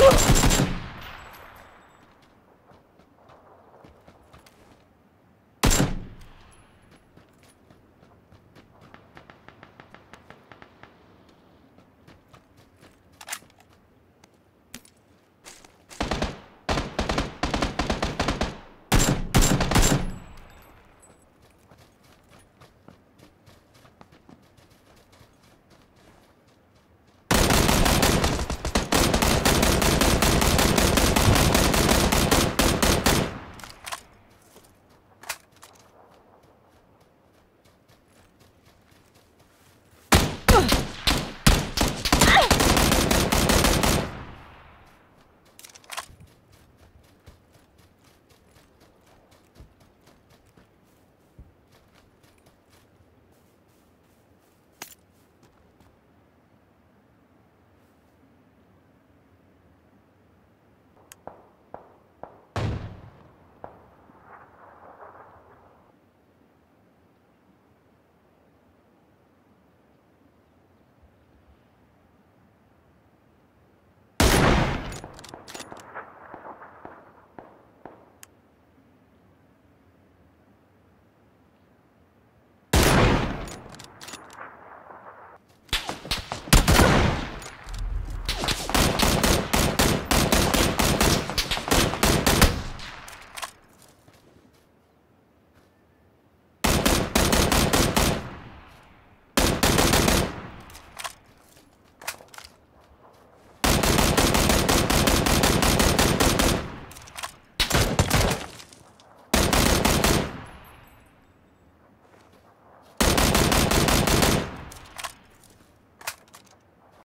Ugh.